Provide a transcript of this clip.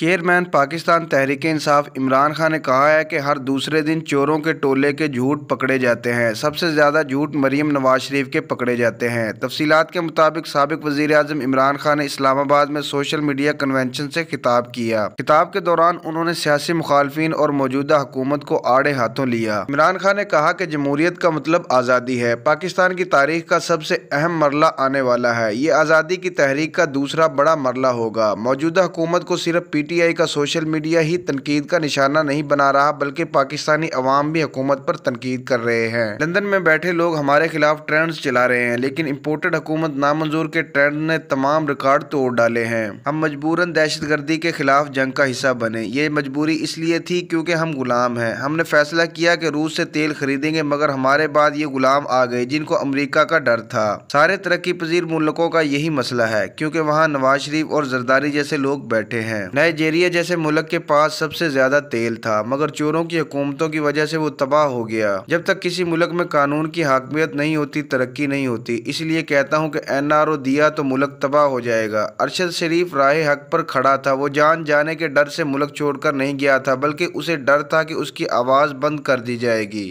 Chairman Pakistan Tehreek Insaf Imran Khan ने कहा है कि हर दूसरे दिन चोरों के टोले के झूठ पकड़े जाते हैं। सबसे ज़्यादा झूठ मरीम नवाज़ शरीफ के पकड़े जाते हैं। तफसीत के मुताबिक सबक वजी अजम इमरान खान ने इस्लामाबाद में सोशल मीडिया कन्वेंशन से खिताब किया। खिताब के दौरान उन्होंने सियासी मुखालफी और मौजूदा हुकूमत को आड़े हाथों लिया। इमरान खान ने कहा कि जमहूरियत का मतलब आज़ादी है। पाकिस्तान की तारीख का सबसे अहम मरला आने वाला है। ये आज़ादी की तहरीक का दूसरा बड़ा मरला होगा। मौजूदा हुकूमत को सिर्फ़ पी पीटीआई का सोशल मीडिया ही तनकीद का निशाना नहीं बना रहा, बल्कि पाकिस्तानी अवाम भी हुकूमत पर तनकीद कर रहे हैं। लंदन में बैठे लोग हमारे खिलाफ ट्रेंड्स चला रहे हैं, लेकिन इम्पोर्टेड हुकूमत नामंजूर के ट्रेंड ने तमाम रिकॉर्ड तोड़ डाले हैं। हम मजबूरन दहशत गर्दी के खिलाफ जंग का हिस्सा बने। ये मजबूरी इसलिए थी क्योंकि हम गुलाम हैं। हमने फैसला किया कि रूस से तेल खरीदेंगे, मगर हमारे बाद ये गुलाम आ गए, जिनको अमरीका का डर था। सारे तरक्की पजीर मुल्कों का यही मसला है, क्योंकि वहाँ नवाज़ शरीफ और जरदारी जैसे लोग बैठे हैं। नए नाइजेरिया जैसे मुल्क के पास सबसे ज़्यादा तेल था, मगर चोरों की हुकूमतों की वजह से वो तबाह हो गया। जब तक किसी मुल्क में कानून की हाकमियत नहीं होती, तरक्की नहीं होती, इसलिए कहता हूँ कि एन आर ओ दिया तो मुल्क तबाह हो जाएगा। अरशद शरीफ राह हक पर खड़ा था, वो जान जाने के डर से मुल्क छोड़कर नहीं गया था, बल्कि उसे डर था कि उसकी आवाज़ बंद कर दी जाएगी।